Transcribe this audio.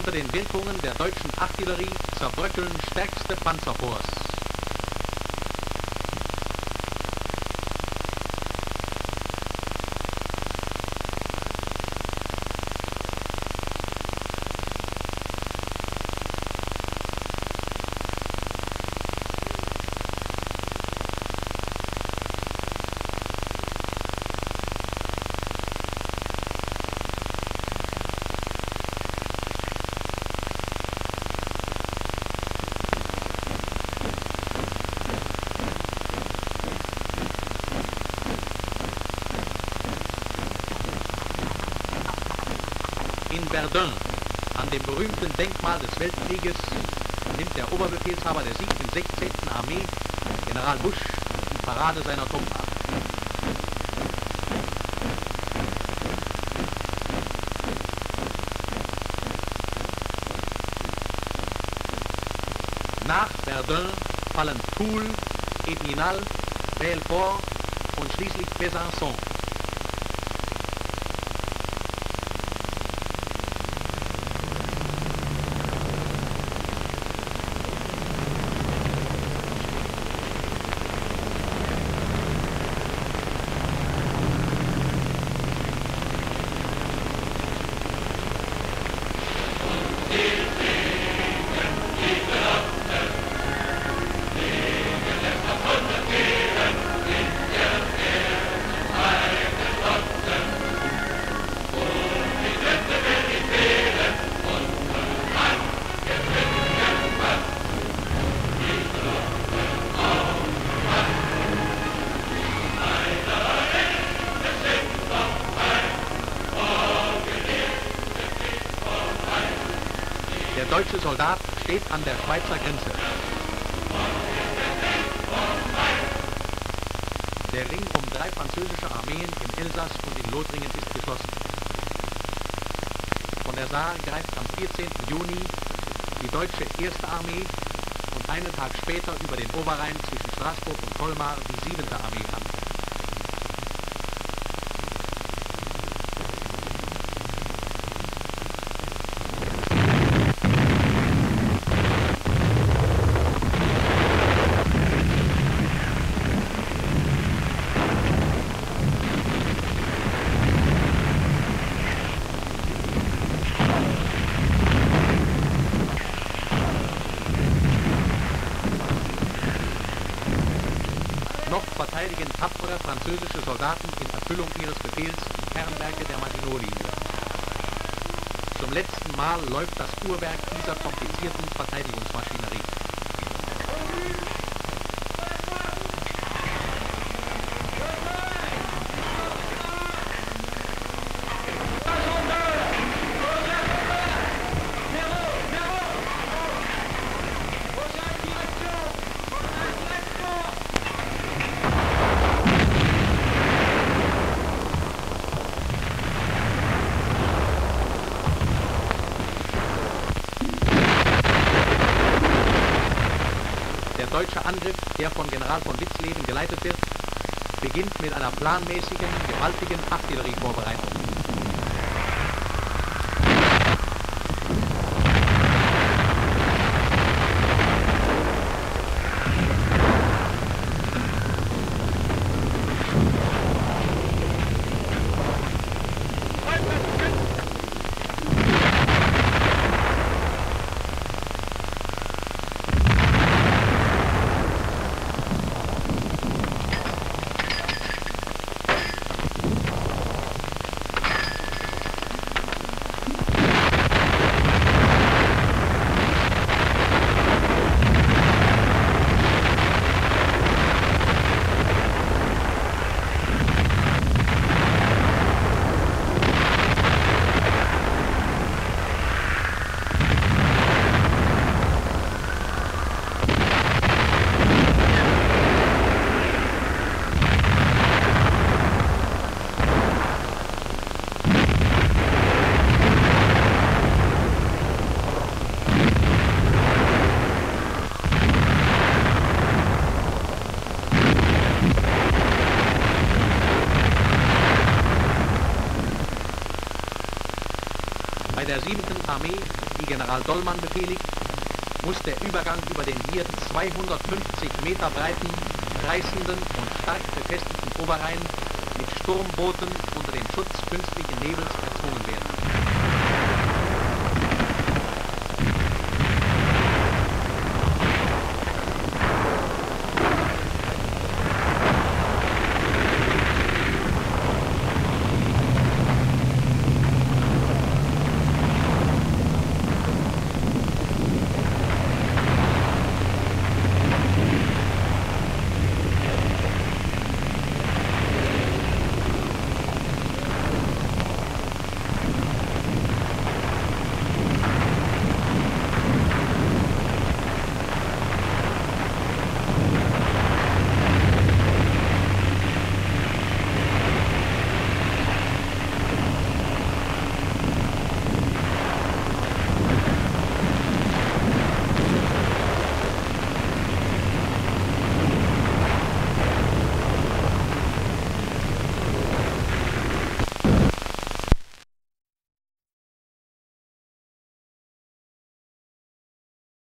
unter den Wirkungen der deutschen Artillerie Saarbrückeln stärkste Panzerforce. In Verdun, an dem berühmten Denkmal des Weltkrieges, nimmt der Oberbefehlshaber der 16. Armee, General Busch, die Parade seiner Truppen ab. Nach Verdun fallen Toul, Epinal, Belfort und schließlich Besançon. Der deutsche Soldat steht an der Schweizer Grenze. Der Ring um drei französische Armeen im Elsass und in Lothringen ist geschlossen. Von der Saar greift am 14. Juni die deutsche Erste Armee und einen Tag später über den Oberrhein zwischen Straßburg und Colmar die Siebente Armee an. Noch verteidigen tapfere französische Soldaten in Erfüllung ihres Befehls die Kernwerke der Maginot-Linie. Zum letzten Mal läuft das Uhrwerk dieser komplizierten Verteidigungsmaschinerie. Deutsche Angriff, der von General von Witzleben geleitet wird, beginnt mit einer planmäßigen, gewaltigen Artillerievorbereitung. Bei der 7. Armee wie General Dollmann befehligt, muss der Übergang über den hier 250 Meter breiten, reißenden und stark befestigten Oberrhein mit Sturmbooten unter dem Schutz künstlichen Nebels erzwungen werden.